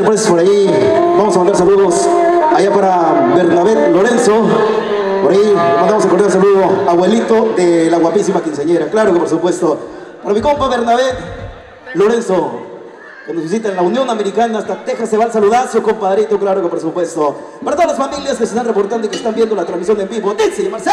Por ahí vamos a mandar saludos allá para Bernabé Lorenzo. Por ahí mandamos un cordial saludo, abuelito de la guapísima quinceañera. Claro que por supuesto. Para mi compa Bernabé Lorenzo, que nos visita en la Unión Americana hasta Texas, se va el saludazo, compadrito, claro que por supuesto. Para todas las familias que se están reportando y que están viendo la transmisión en vivo, Dixie Marcel.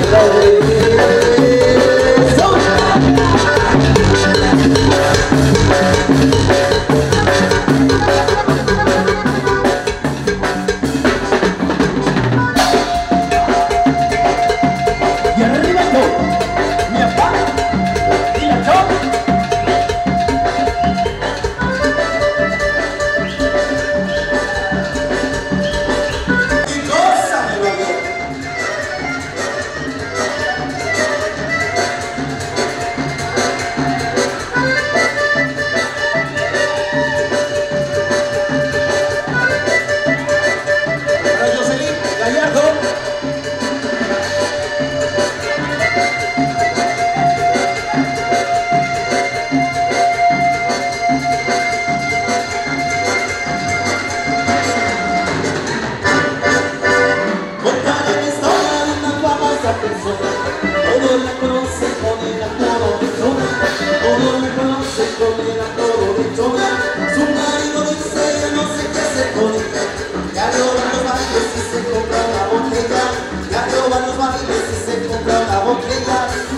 Thank you. vou treinar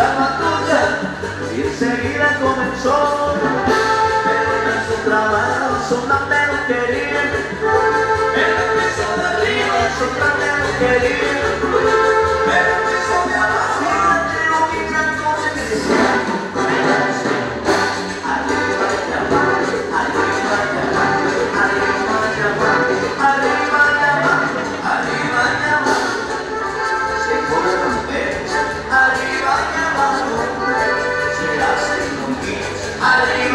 salva tuya y enseguida comenzó. Pero en su trabajo nadie lo quería él empezó de arriba su nadie lo quería Hallelujah.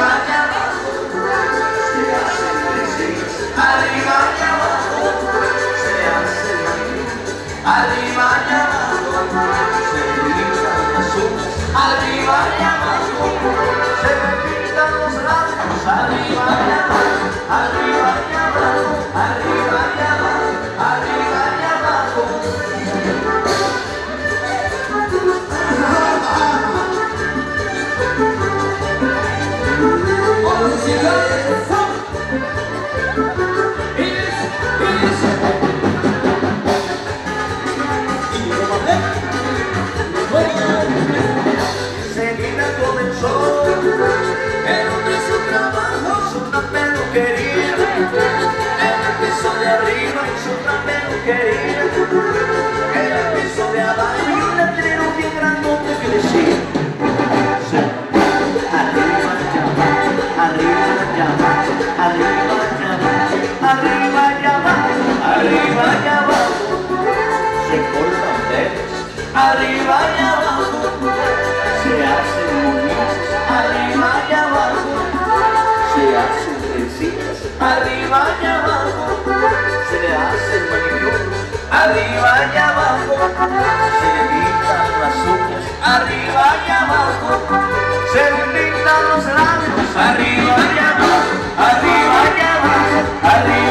su peluquería En el de abajo un que decía. Arriba arriba arriba Se cortan ustedes, arriba llama. Se hacen arriba llama. Se hacen trencitas, arriba arriba y abajo, se pintan los labios, arriba y abajo, arriba y abajo, arriba.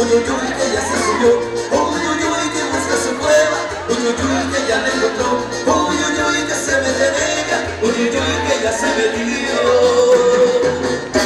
Uy, uy, uy, que ya se subió. Uy, uy, uy, que busca su cueva. Uy, uy, uy, que ya la encontró. Uy, uy, uy, que se en ella. Uy, que ya se metió. Una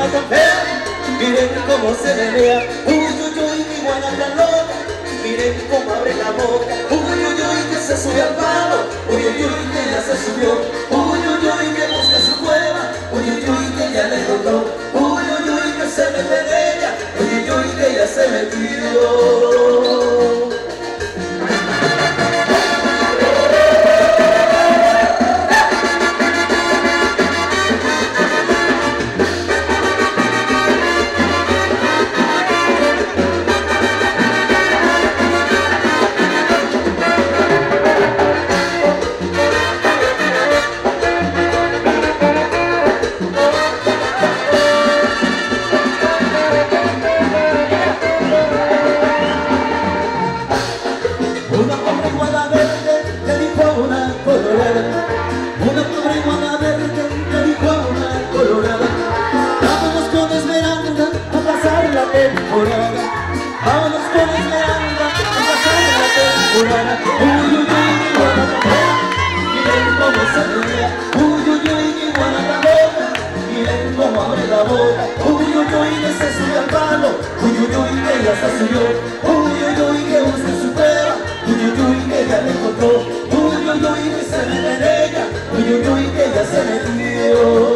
Miren cómo se menea. Uy, mi iguana tan loca. Miren cómo abre la boca. Uy, uy, uy, que se sube al palo. Uy, uy, uy, que ya se subió. Uy, uy, uy, que busca su cueva. Uy, uy, uy, que ya le encontró Uy, uy, uy, que se mete en ella. Uy, uy, uy, que ya se metió Uy, uy, uy, que ya se subió. Uy, uy, uy, que busca su cueva. Uy, uy, uy, que ya le encontró. Uy, uy, uy, que se mete en ella. Uy, uy, uy, que ya se metió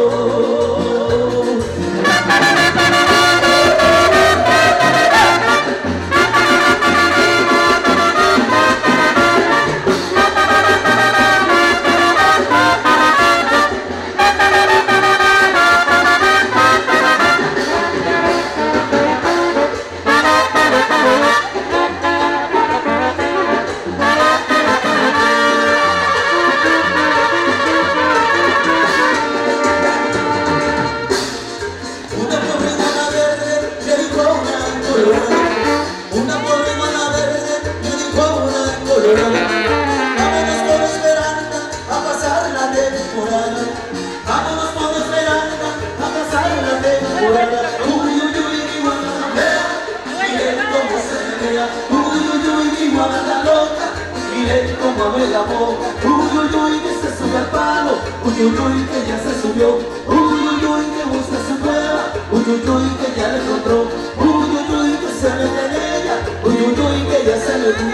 Uy, uy, uy, que se sube al palo. Uy, uy, uy, que ya se subió. Uy, uy, uy, que busca su cueva. Uy, uy, uy, que ya la encontró. Uy, uy, uy, que se mete en ella. Uy, uy, uy, que ya se metió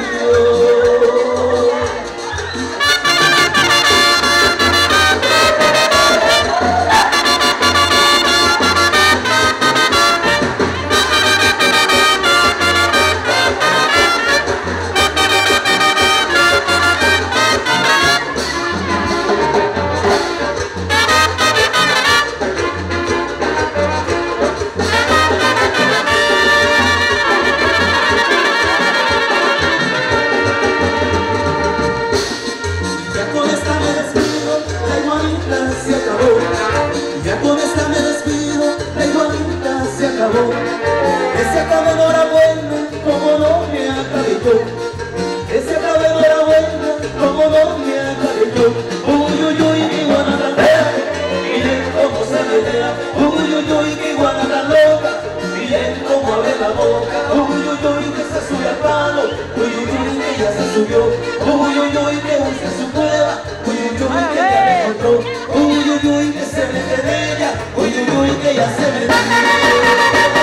Ya se acabe enhorabuena, como no me. Que se acabe enhorabuena, como no me yo. Uy, uy, uy, mi iguana tan fea, miren cómo se menea. Uy, uy, uy, mi iguana tan loca, miren cómo abre la boca. Uy, uy, uy, que se sube al palo. Uy, uy, uy, que ya se subió. Uy, uy, uy, que busca su cueva. Uy, uy, uy, que ya la encontró. Uy, uy, uy, que se ella. Uy, uy,